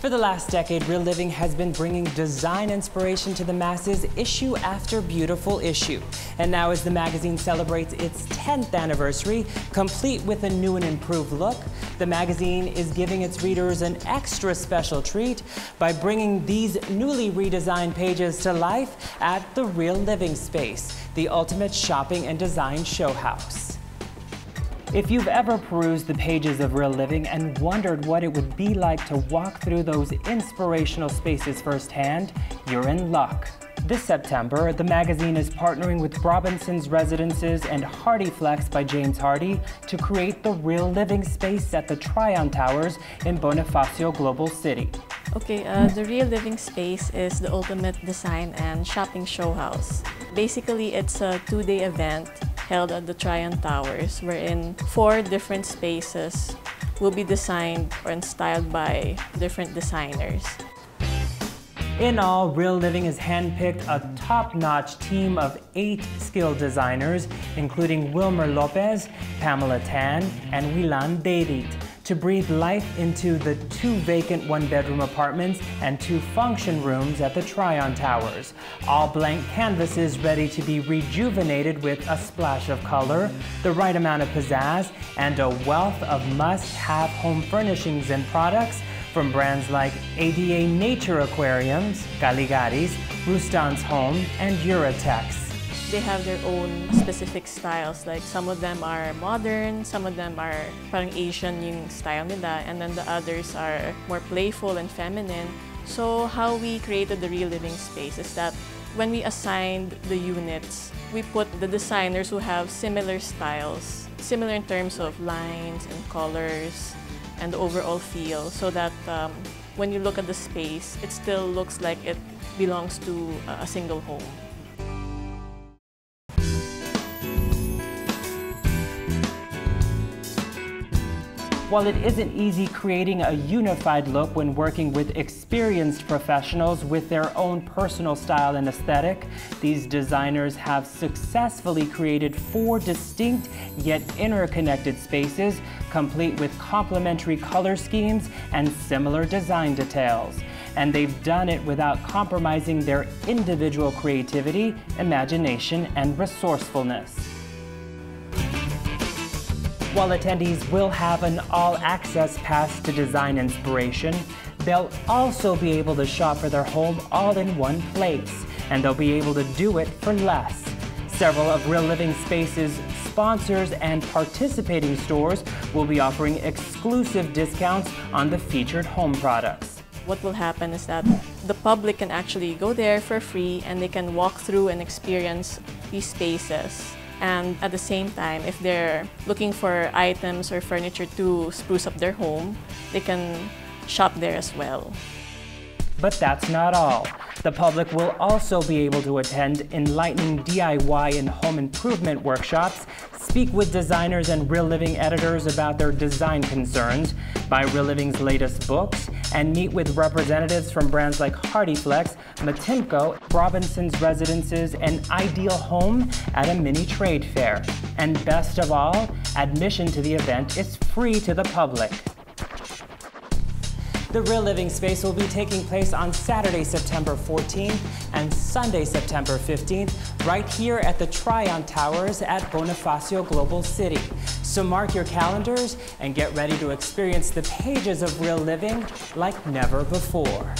For the last decade, Real Living has been bringing design inspiration to the masses issue after beautiful issue. And now as the magazine celebrates its 10th anniversary, complete with a new and improved look, the magazine is giving its readers an extra special treat by bringing these newly redesigned pages to life at the Real Living Space, the ultimate shopping and design show house. If you've ever perused the pages of Real Living and wondered what it would be like to walk through those inspirational spaces firsthand, you're in luck. This September, the magazine is partnering with Robinson's Residences and HardieFlex by James Hardie to create the Real Living space at the Trion Towers in Bonifacio Global City. Okay, uh, the Real Living Space is the ultimate design and shopping show house. Basically, it's a two-day event held at the Trion Towers, wherein four different spaces will be designed and styled by different designers. In all, Real Living has handpicked a top-notch team of eight skilled designers, including Wilmer Lopez, Pamela Tan, and Wilan Dayrit to breathe life into the two vacant one-bedroom apartments and two function rooms at the Trion Towers. All blank canvases ready to be rejuvenated with a splash of color, the right amount of pizzazz, and a wealth of must-have home furnishings and products from brands like ADA Nature Aquariums, Calligaris, Rustan's Home, and Eurotex. They have their own specific styles. Like some of them are modern, some of them are parang Asian yung style nila, and then the others are more playful and feminine. So how we created the Real Living Space is that when we assigned the units, we put the designers who have similar styles, similar in terms of lines and colors and the overall feel, so that um, when you look at the space, it still looks like it belongs to a single home. While it isn't easy creating a unified look when working with experienced professionals with their own personal style and aesthetic, these designers have successfully created four distinct yet interconnected spaces, complete with complementary color schemes and similar design details. And they've done it without compromising their individual creativity, imagination, and resourcefulness. While attendees will have an all-access pass to design inspiration, they'll also be able to shop for their home all in one place, and they'll be able to do it for less. Several of Real Living Space's sponsors and participating stores will be offering exclusive discounts on the featured home products. What will happen is that the public can actually go there for free and they can walk through and experience these spaces and at the same time, if they're looking for items or furniture to spruce up their home, they can shop there as well. But that's not all. The public will also be able to attend enlightening DIY and home improvement workshops, speak with designers and Real Living editors about their design concerns, buy Real Living's latest books, and meet with representatives from brands like HardieFlex, Matimco, Robinson's Residences, and Ideal Home at a mini trade fair. And best of all, admission to the event is free to the public. The Real Living Space will be taking place on Saturday, September 14th and Sunday, September 15th, right here at the Trion Towers at Bonifacio Global City. So mark your calendars and get ready to experience the pages of Real Living like never before.